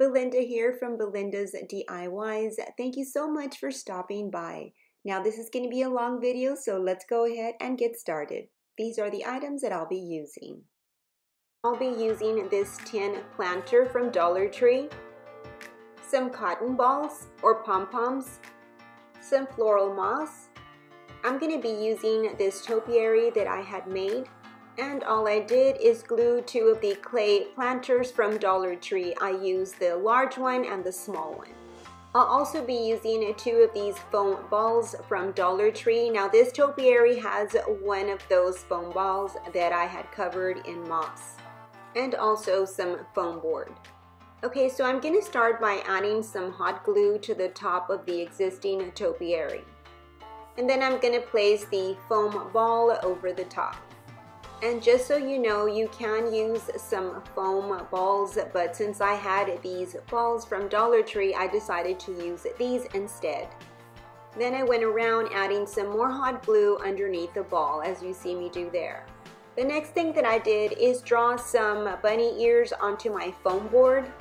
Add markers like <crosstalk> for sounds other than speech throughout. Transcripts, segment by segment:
Belinda here from Belinda's DIYs. Thank you so much for stopping by. Now this is going to be a long video, so let's go ahead and get started. These are the items that I'll be using. I'll be using this tin planter from Dollar Tree, some cotton balls or pom-poms, some floral moss. I'm going to be using this topiary that I had made and all I did is glue two of the clay planters from Dollar Tree. I used the large one and the small one. I'll also be using two of these foam balls from Dollar Tree. Now this topiary has one of those foam balls that I had covered in moss and also some foam board. Okay, so I'm to start by adding some hot glue to the top of the existing topiary. And then I'm to place the foam ball over the top. And just so you know, you can use some foam balls, but since I had these balls from Dollar Tree, I decided to use these instead. Then I went around adding some more hot glue underneath the ball, as you see me do there. The next thing that I did is draw some bunny ears onto my foam board,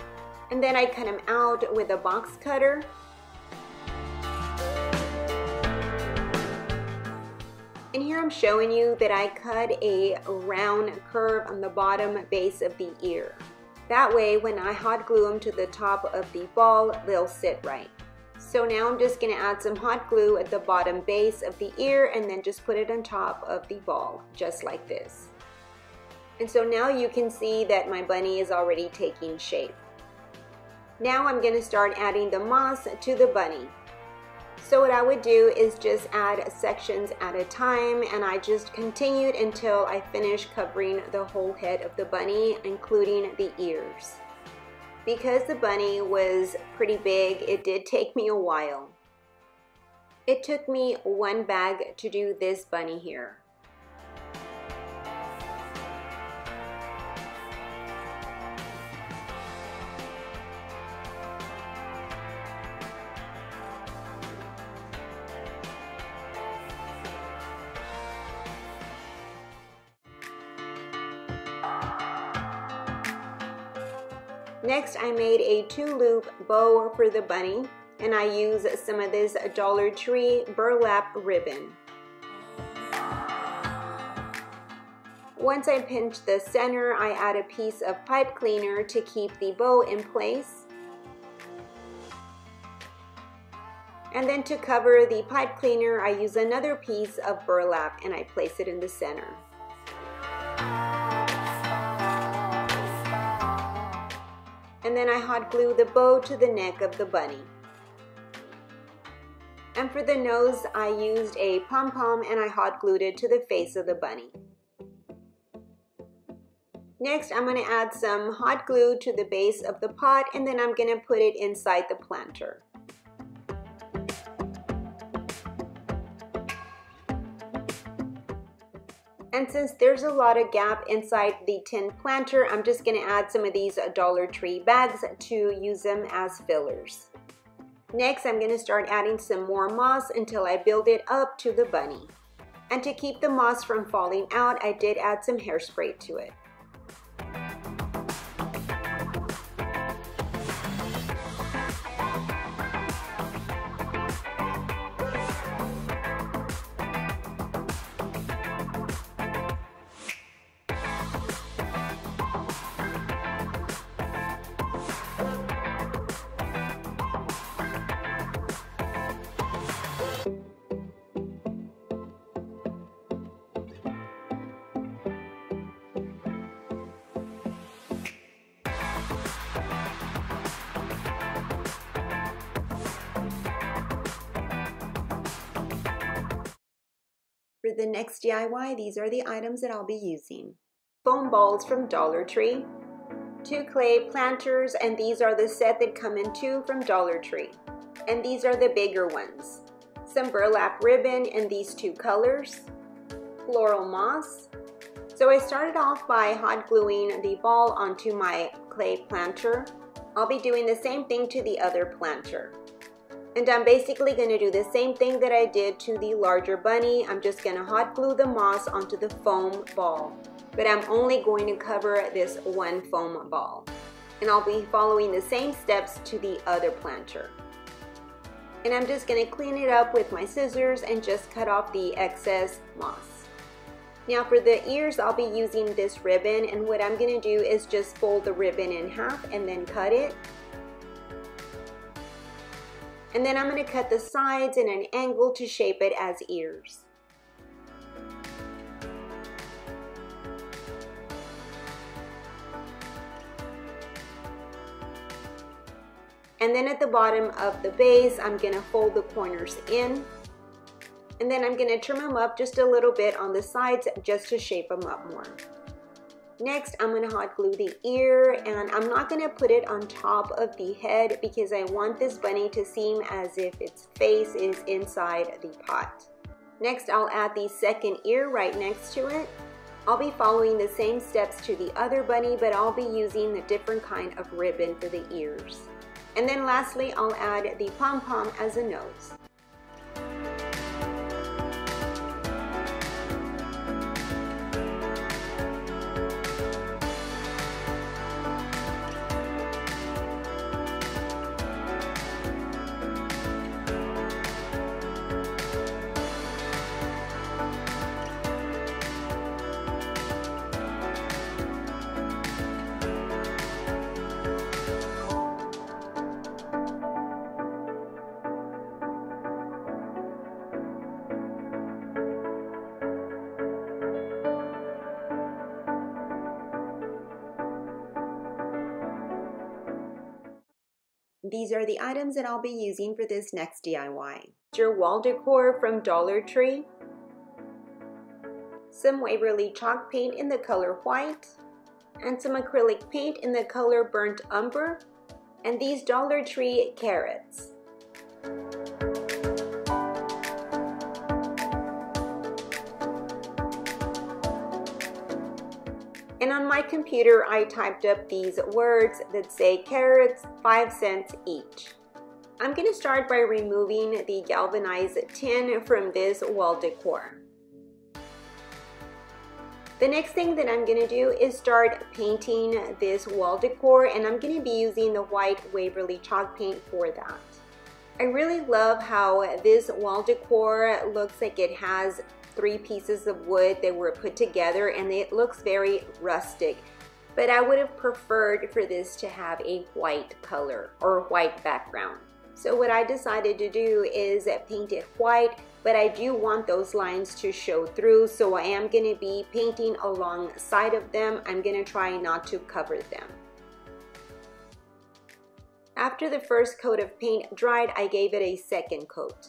and then I cut them out with a box cutter And here I'm showing you that I cut a round curve on the bottom base of the ear. That way, when I hot glue them to the top of the ball, they'll sit right. So now I'm just gonna add some hot glue at the bottom base of the ear and then just put it on top of the ball, just like this. And so now you can see that my bunny is already taking shape. Now I'm gonna start adding the moss to the bunny. So what I would do is just add sections at a time and I just continued until I finished covering the whole head of the bunny, including the ears. Because the bunny was pretty big, it did take me a while. It took me one bag to do this bunny here. Next, I made a two loop bow for the bunny and I use some of this Dollar Tree burlap ribbon. Once I pinch the center, I add a piece of pipe cleaner to keep the bow in place. And then to cover the pipe cleaner, I use another piece of burlap and I place it in the center. And then I hot glue the bow to the neck of the bunny. And for the nose, I used a pom-pom and I hot glued it to the face of the bunny. Next, I'm going to add some hot glue to the base of the pot and then I'm going to put it inside the planter. And since there's a lot of gap inside the tin planter, I'm just gonna add some of these uh, Dollar Tree bags to use them as fillers. Next, I'm gonna start adding some more moss until I build it up to the bunny. And to keep the moss from falling out, I did add some hairspray to it. For the next DIY, these are the items that I'll be using. Foam balls from Dollar Tree, two clay planters, and these are the set that come in two from Dollar Tree. And these are the bigger ones. Some burlap ribbon in these two colors, floral moss. So I started off by hot gluing the ball onto my clay planter. I'll be doing the same thing to the other planter. And I'm basically going to do the same thing that I did to the larger bunny. I'm just going to hot glue the moss onto the foam ball. But I'm only going to cover this one foam ball. And I'll be following the same steps to the other planter. And I'm just gonna clean it up with my scissors and just cut off the excess moss. Now for the ears, I'll be using this ribbon and what I'm gonna do is just fold the ribbon in half and then cut it. And then I'm gonna cut the sides in an angle to shape it as ears. And then at the bottom of the base, I'm gonna fold the corners in. And then I'm gonna trim them up just a little bit on the sides just to shape them up more. Next, I'm gonna hot glue the ear and I'm not gonna put it on top of the head because I want this bunny to seem as if its face is inside the pot. Next, I'll add the second ear right next to it. I'll be following the same steps to the other bunny, but I'll be using a different kind of ribbon for the ears. And then lastly, I'll add the pom-pom as a nose. These are the items that I'll be using for this next DIY. Your wall decor from Dollar Tree, some Waverly chalk paint in the color white, and some acrylic paint in the color burnt umber, and these Dollar Tree carrots. On my computer, I typed up these words that say carrots, 5 cents each. I'm going to start by removing the galvanized tin from this wall decor. The next thing that I'm going to do is start painting this wall decor and I'm going to be using the white Waverly chalk paint for that. I really love how this wall decor looks like it has three pieces of wood that were put together and it looks very rustic. But I would have preferred for this to have a white color or white background. So what I decided to do is paint it white, but I do want those lines to show through. So I am gonna be painting alongside of them. I'm gonna try not to cover them. After the first coat of paint dried, I gave it a second coat.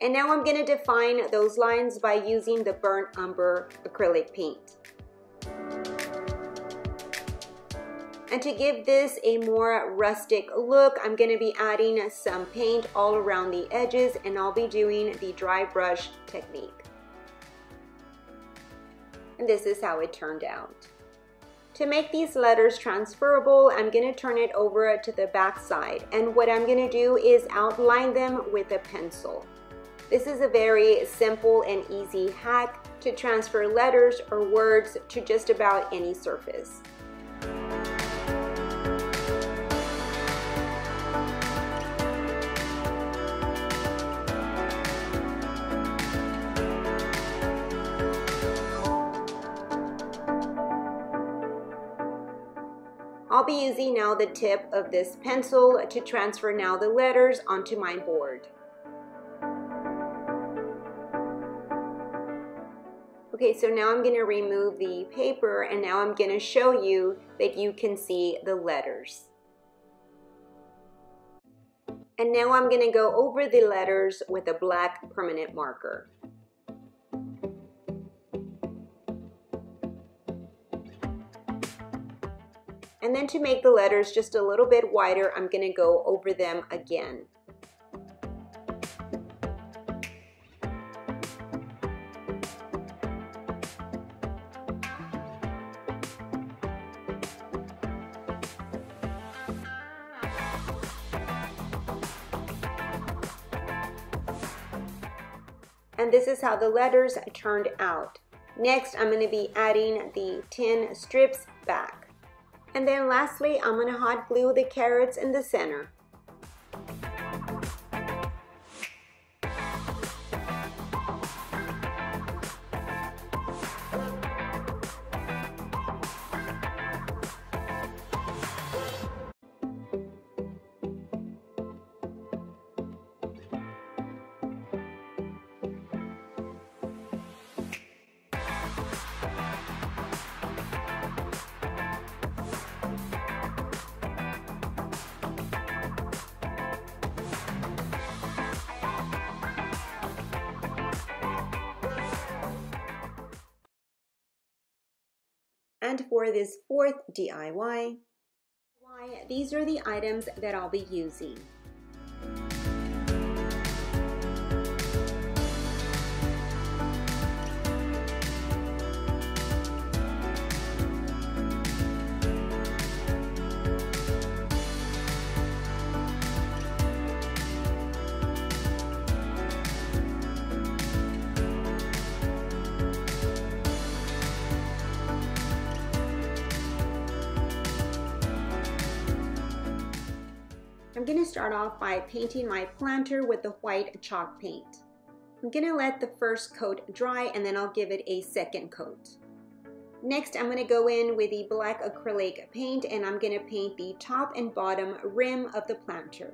And now I'm going to define those lines by using the burnt umber acrylic paint. And to give this a more rustic look, I'm going to be adding some paint all around the edges and I'll be doing the dry brush technique. And this is how it turned out. To make these letters transferable, I'm going to turn it over to the back side. And what I'm going to do is outline them with a pencil. This is a very simple and easy hack to transfer letters or words to just about any surface. I'll be using now the tip of this pencil to transfer now the letters onto my board. Okay, so now I'm gonna remove the paper and now I'm gonna show you that you can see the letters. And now I'm gonna go over the letters with a black permanent marker. And then to make the letters just a little bit wider, I'm gonna go over them again. And this is how the letters turned out. Next, I'm going to be adding the tin strips back. And then lastly, I'm gonna hot glue the carrots in the center. For this fourth DIY, these are the items that I'll be using. Start off by painting my planter with the white chalk paint. I'm going to let the first coat dry and then I'll give it a second coat. Next, I'm going to go in with the black acrylic paint and I'm going to paint the top and bottom rim of the planter.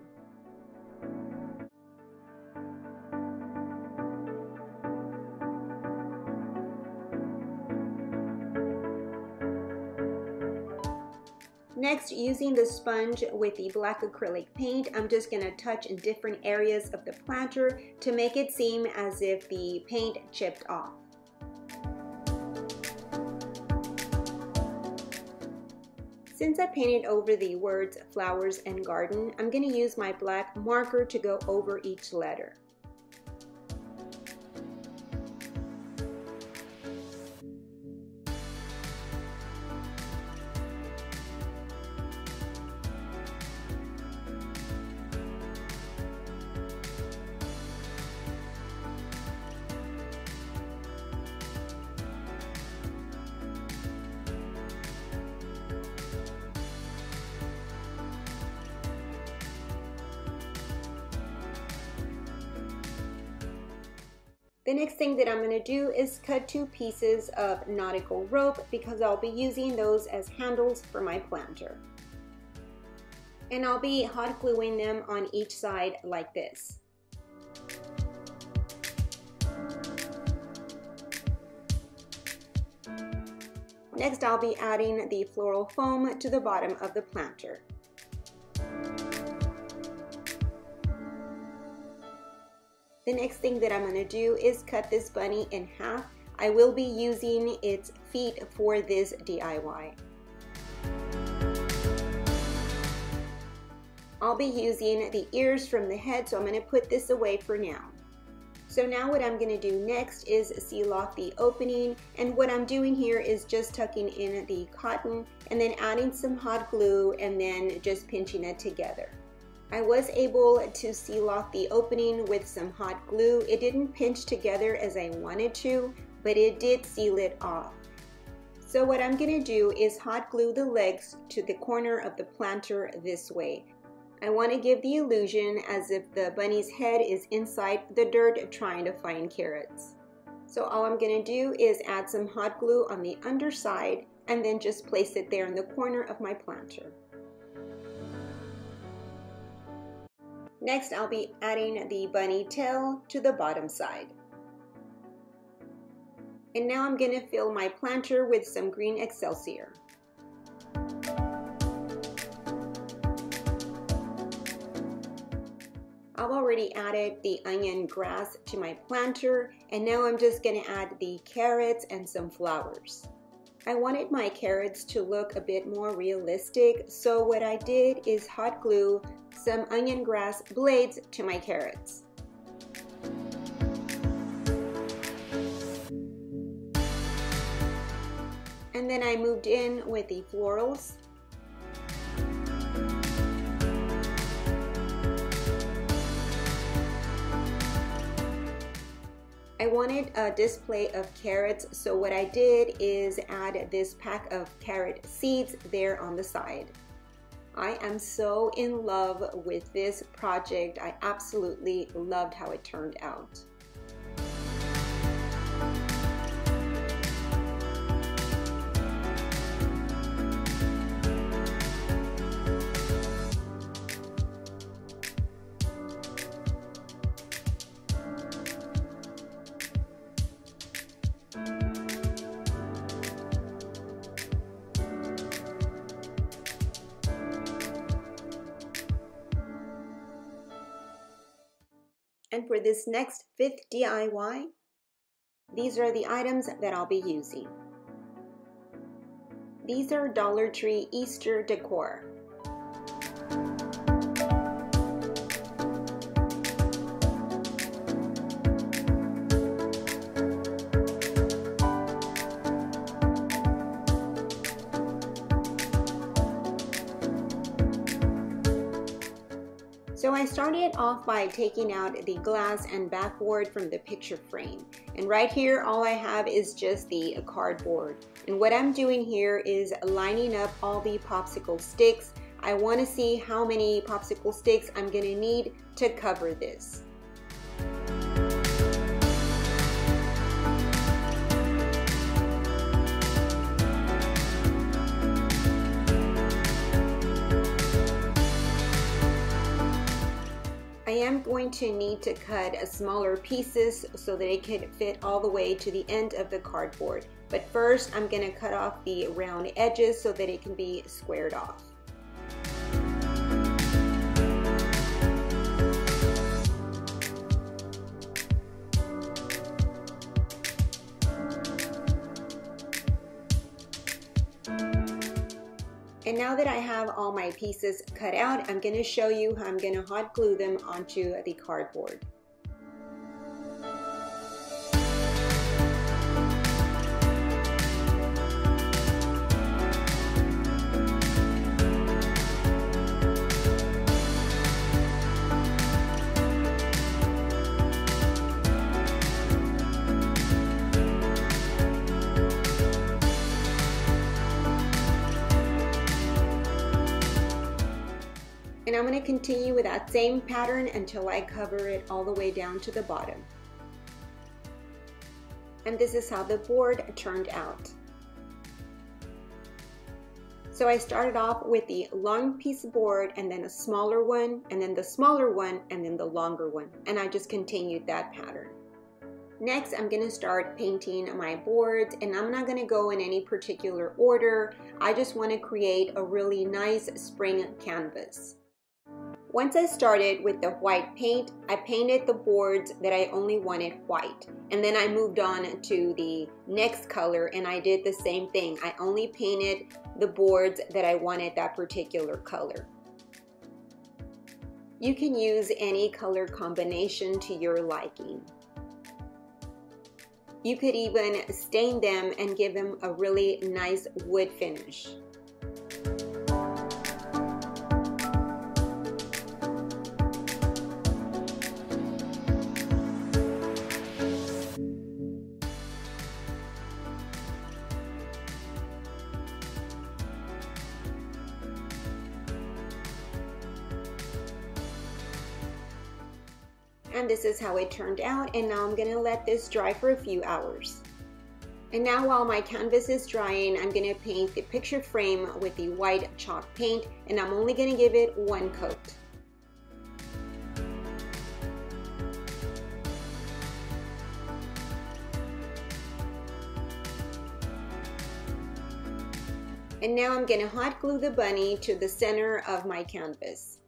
Next, using the sponge with the black acrylic paint, I'm just going to touch in different areas of the planter to make it seem as if the paint chipped off. Since I painted over the words flowers and garden, I'm going to use my black marker to go over each letter. The next thing that I'm going to do is cut two pieces of nautical rope because I'll be using those as handles for my planter. And I'll be hot gluing them on each side like this. Next, I'll be adding the floral foam to the bottom of the planter. The next thing that I'm going to do is cut this bunny in half. I will be using its feet for this DIY. I'll be using the ears from the head, so I'm going to put this away for now. So now what I'm going to do next is seal off the opening and what I'm doing here is just tucking in the cotton and then adding some hot glue and then just pinching it together. I was able to seal off the opening with some hot glue. It didn't pinch together as I wanted to, but it did seal it off. So what I'm gonna do is hot glue the legs to the corner of the planter this way. I wanna give the illusion as if the bunny's head is inside the dirt trying to find carrots. So all I'm gonna do is add some hot glue on the underside and then just place it there in the corner of my planter. Next, I'll be adding the bunny tail to the bottom side. And now I'm to fill my planter with some green excelsior. I've already added the onion grass to my planter and now I'm just to add the carrots and some flowers. I wanted my carrots to look a bit more realistic so what I did is hot glue some onion grass blades to my carrots. And then I moved in with the florals. I wanted a display of carrots, so what I did is add this pack of carrot seeds there on the side. I am so in love with this project. I absolutely loved how it turned out. And for this next fifth DIY, these are the items that I'll be using. These are Dollar Tree Easter decor. Started off by taking out the glass and backboard from the picture frame. And right here, all I have is just the cardboard. And what I'm doing here is lining up all the popsicle sticks. I wanna see how many popsicle sticks I'm gonna need to cover this. Going to need to cut smaller pieces so that it can fit all the way to the end of the cardboard. But first I'm going to cut off the round edges so that it can be squared off. And now that I have all my pieces cut out, I'm going to show you how I'm going to hot glue them onto the cardboard. And I'm going to continue with that same pattern until I cover it all the way down to the bottom. And this is how the board turned out. So I started off with the long piece of board and then a smaller one and then the smaller one and then the longer one. And I just continued that pattern. Next, I'm gonna start painting my boards and I'm not gonna go in any particular order. I just wanna create a really nice spring canvas. Once I started with the white paint, I painted the boards that I only wanted white. And then I moved on to the next color and I did the same thing. I only painted the boards that I wanted that particular color. You can use any color combination to your liking. You could even stain them and give them a really nice wood finish. And this is how it turned out and now I'm gonna let this dry for a few hours. And now while my canvas is drying, I'm gonna paint the picture frame with the white chalk paint and I'm only gonna give it one coat. And now I'm gonna hot glue the bunny to the center of my canvas.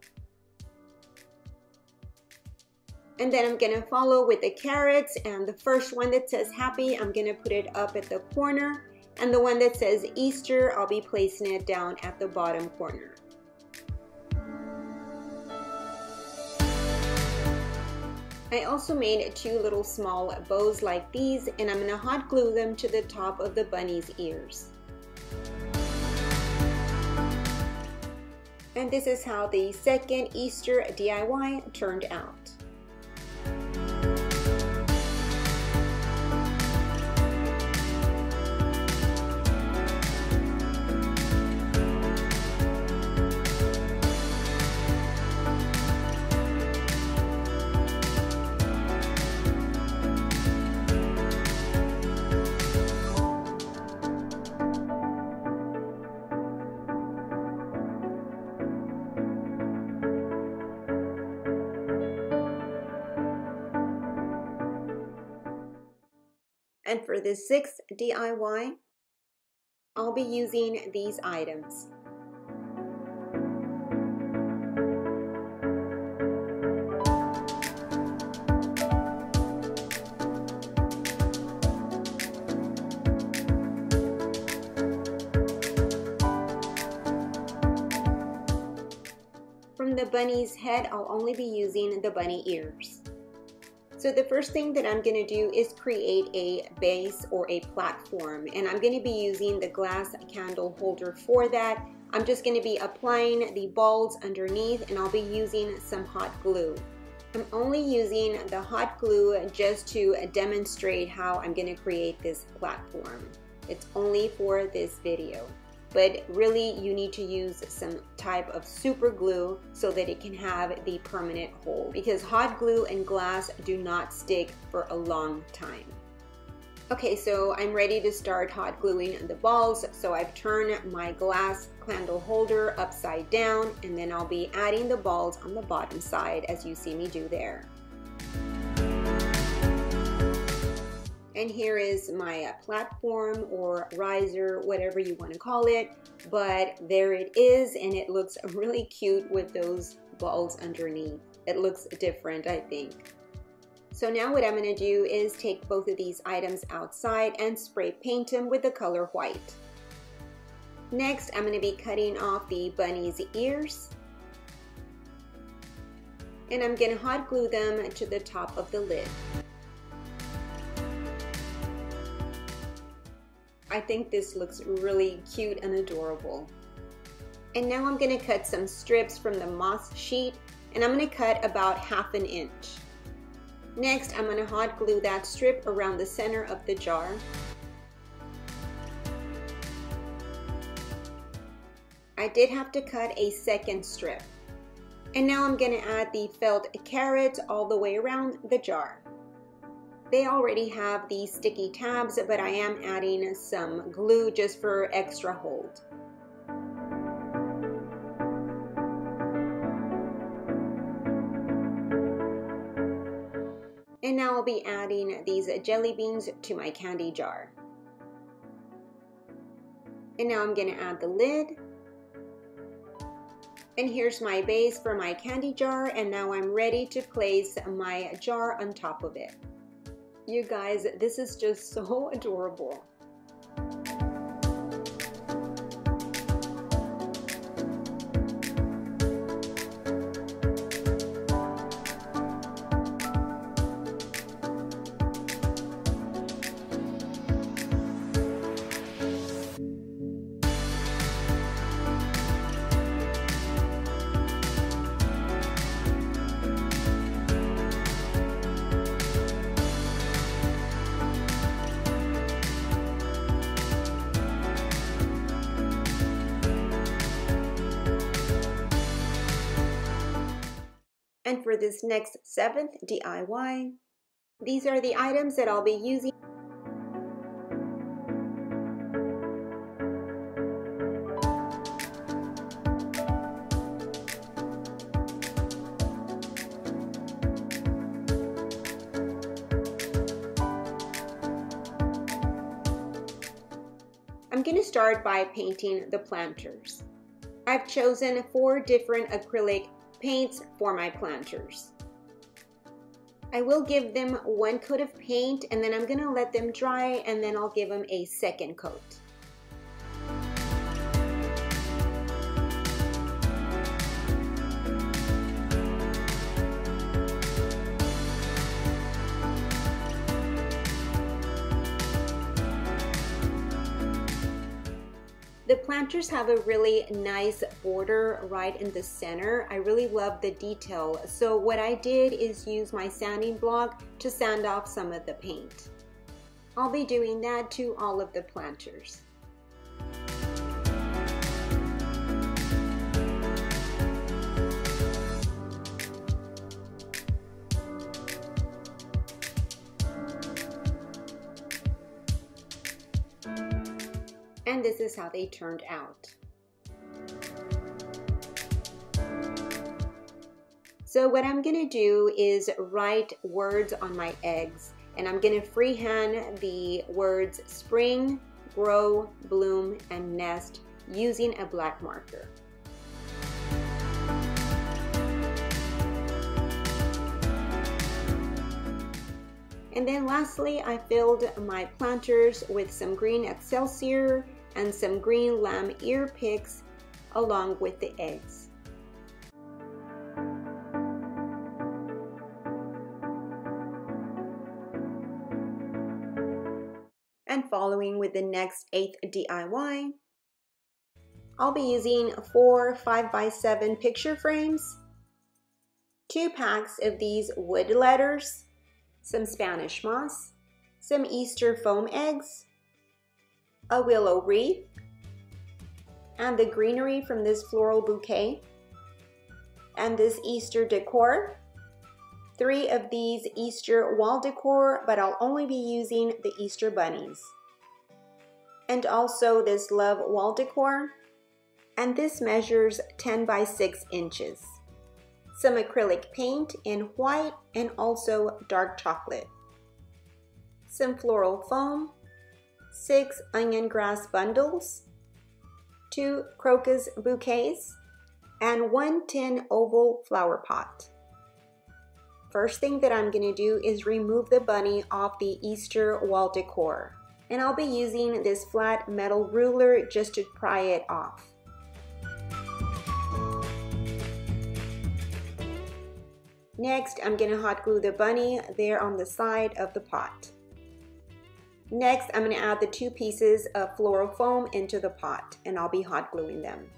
And then I'm gonna follow with the carrots and the first one that says happy, I'm gonna put it up at the corner. And the one that says Easter, I'll be placing it down at the bottom corner. I also made two little small bows like these and I'm gonna hot glue them to the top of the bunny's ears. And this is how the second Easter DIY turned out. The sixth DIY, I'll be using these items. From the bunny's head, I'll only be using the bunny ears. So the first thing that I'm going to do is create a base or a platform and I'm going to be using the glass candle holder for that. I'm just going to be applying the balls underneath and I'll be using some hot glue. I'm only using the hot glue just to demonstrate how I'm going to create this platform. It's only for this video but really you need to use some type of super glue so that it can have the permanent hold because hot glue and glass do not stick for a long time. Okay, so I'm ready to start hot gluing the balls. So I've turned my glass candle holder upside down and then I'll be adding the balls on the bottom side as you see me do there. And here is my uh, platform or riser, whatever you want to call it. But there it is, and it looks really cute with those balls underneath. It looks different, I think. So now what I'm going to do is take both of these items outside and spray paint them with the color white. Next, I'm going to be cutting off the bunny's ears. And I'm going to hot glue them to the top of the lid. I think this looks really cute and adorable. And now I'm gonna cut some strips from the moss sheet and I'm gonna cut about half an inch. Next, I'm gonna hot glue that strip around the center of the jar. I did have to cut a second strip. And now I'm gonna add the felt carrots all the way around the jar. They already have the sticky tabs, but I am adding some glue just for extra hold. And now I'll be adding these jelly beans to my candy jar. And now I'm gonna add the lid. And here's my base for my candy jar and now I'm ready to place my jar on top of it. You guys, this is just so <laughs> adorable. And for this next seventh DIY, these are the items that I'll be using. I'm going to start by painting the planters. I've chosen four different acrylic paints for my planters. I will give them one coat of paint and then I'm gonna let them dry and then I'll give them a second coat. Planters have a really nice border right in the center. I really love the detail. So what I did is use my sanding block to sand off some of the paint. I'll be doing that to all of the planters. And this is how they turned out. So what I'm gonna do is write words on my eggs And I'm gonna freehand the words spring, grow, bloom, and nest using a black marker. And then lastly, I filled my planters with some green excelsior and some green lamb ear picks along with the eggs. And following with the next eighth DIY, I'll be using four 5x7 picture frames, two packs of these wood letters, some Spanish moss, some Easter foam eggs, a willow wreath, and the greenery from this floral bouquet, and this Easter decor, three of these Easter wall decor, but I'll only be using the Easter bunnies. And also this love wall decor, and this measures 10 by 6 inches. Some acrylic paint in white and also dark chocolate. Some floral foam, six onion grass bundles, two crocus bouquets, and one tin oval flower pot. First thing that I'm going to do is remove the bunny off the Easter wall decor. And I'll be using this flat metal ruler just to pry it off. Next, I'm going to hot glue the bunny there on the side of the pot. Next, I'm going to add the two pieces of floral foam into the pot and I'll be hot gluing them.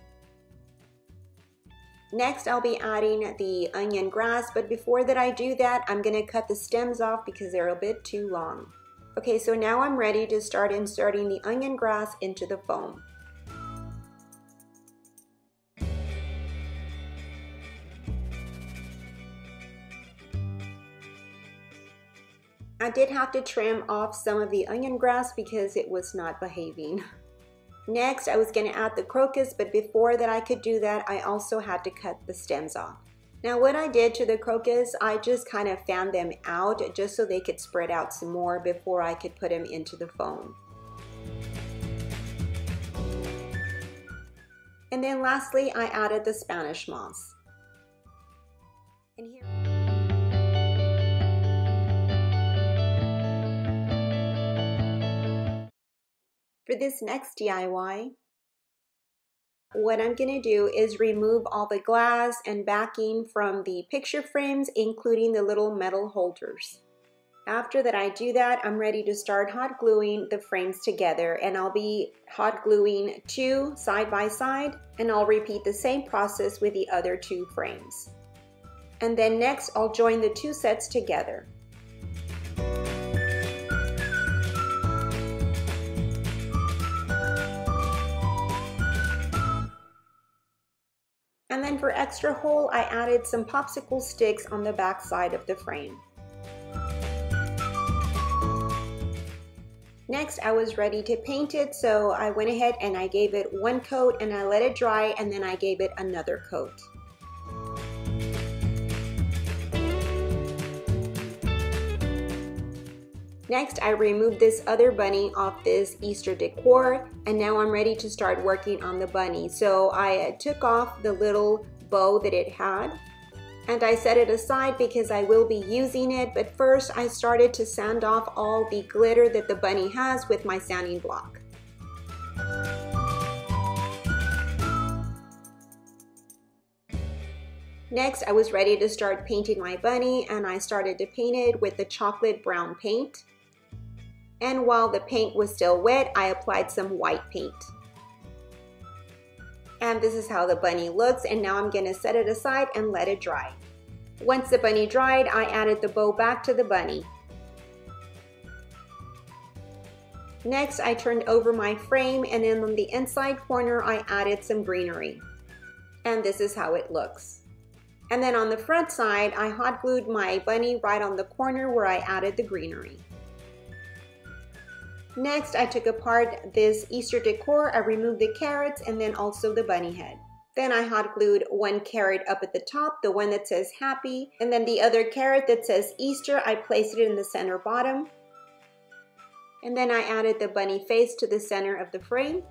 Next, I'll be adding the onion grass, but before that I do that, I'm going to cut the stems off because they're a bit too long. Okay, so now I'm ready to start inserting the onion grass into the foam. I did have to trim off some of the onion grass because it was not behaving. Next, I was going to add the crocus, but before that I could do that, I also had to cut the stems off. Now what I did to the crocus, I just kind of fanned them out just so they could spread out some more before I could put them into the foam. And then lastly, I added the Spanish moss. And here For this next DIY, what I'm going to do is remove all the glass and backing from the picture frames, including the little metal holders. After that I do that, I'm ready to start hot gluing the frames together and I'll be hot gluing two side by side and I'll repeat the same process with the other two frames. And then next I'll join the two sets together. And for extra hole, I added some popsicle sticks on the back side of the frame. Next, I was ready to paint it, so I went ahead and I gave it one coat and I let it dry and then I gave it another coat. Next, I removed this other bunny off this Easter decor, and now I'm ready to start working on the bunny. So I uh, took off the little bow that it had, and I set it aside because I will be using it, but first I started to sand off all the glitter that the bunny has with my sanding block. Next, I was ready to start painting my bunny and I started to paint it with the chocolate brown paint and while the paint was still wet, I applied some white paint. And this is how the bunny looks and now I'm gonna set it aside and let it dry. Once the bunny dried, I added the bow back to the bunny. Next, I turned over my frame and then on the inside corner, I added some greenery. And this is how it looks. And then on the front side, I hot glued my bunny right on the corner where I added the greenery. Next, I took apart this Easter decor. I removed the carrots and then also the bunny head. Then I hot glued one carrot up at the top, the one that says happy, and then the other carrot that says Easter, I placed it in the center bottom. And then I added the bunny face to the center of the frame.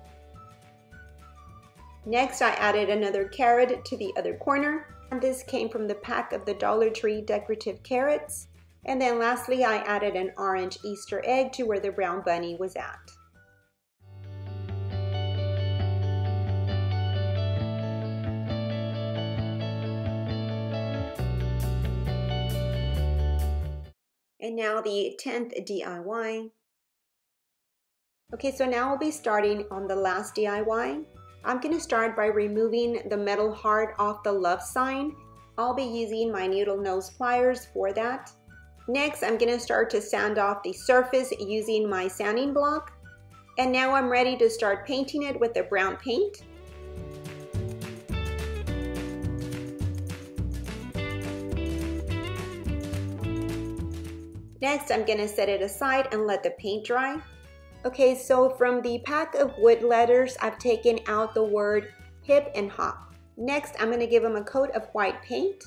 Next, I added another carrot to the other corner. And this came from the pack of the Dollar Tree decorative carrots. And then lastly, I added an orange Easter egg to where the brown bunny was at. And now the 10th DIY. Okay, so now we'll be starting on the last DIY. I'm gonna start by removing the metal heart off the love sign. I'll be using my needle nose pliers for that. Next, I'm gonna start to sand off the surface using my sanding block. And now I'm ready to start painting it with the brown paint. Next, I'm gonna set it aside and let the paint dry. Okay, so from the pack of wood letters, I've taken out the word hip and hop. Next, I'm gonna give them a coat of white paint.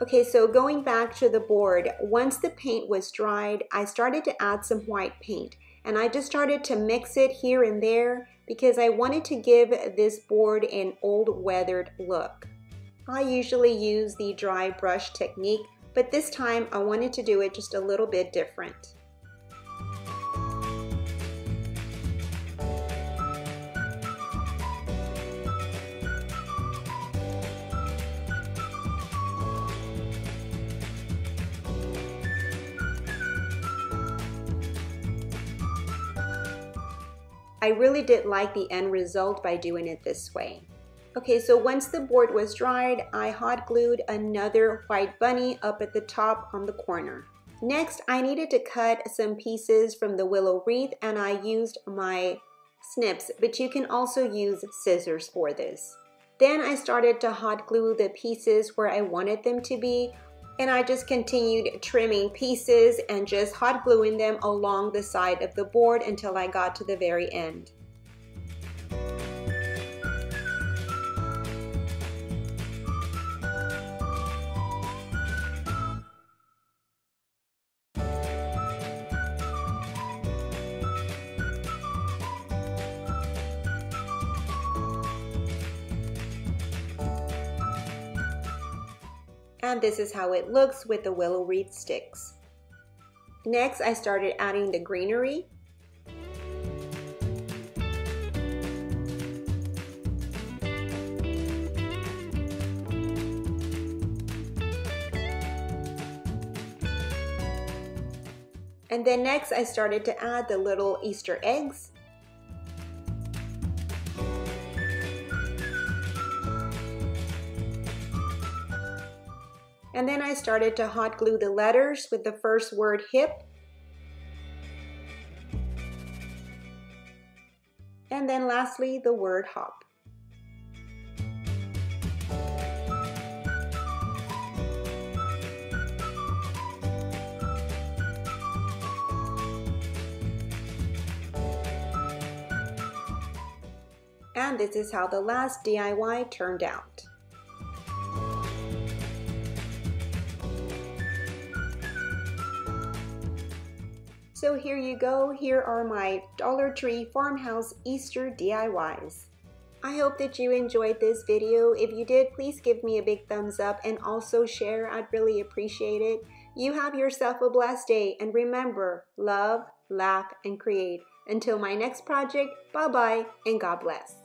Okay, so going back to the board, once the paint was dried, I started to add some white paint and I just started to mix it here and there because I wanted to give this board an old weathered look. I usually use the dry brush technique, but this time I wanted to do it just a little bit different. I really did like the end result by doing it this way. Okay, so once the board was dried, I hot glued another white bunny up at the top on the corner. Next, I needed to cut some pieces from the willow wreath and I used my snips, but you can also use scissors for this. Then I started to hot glue the pieces where I wanted them to be and I just continued trimming pieces and just hot gluing them along the side of the board until I got to the very end. And this is how it looks with the willow wreath sticks. Next, I started adding the greenery. And then next I started to add the little Easter eggs. And then I started to hot glue the letters with the first word hip. And then lastly, the word hop. And this is how the last DIY turned out. So here you go, here are my Dollar Tree Farmhouse Easter DIYs. I hope that you enjoyed this video. If you did, please give me a big thumbs up and also share. I'd really appreciate it. You have yourself a blessed day and remember, love, laugh, and create. Until my next project, bye-bye and God bless.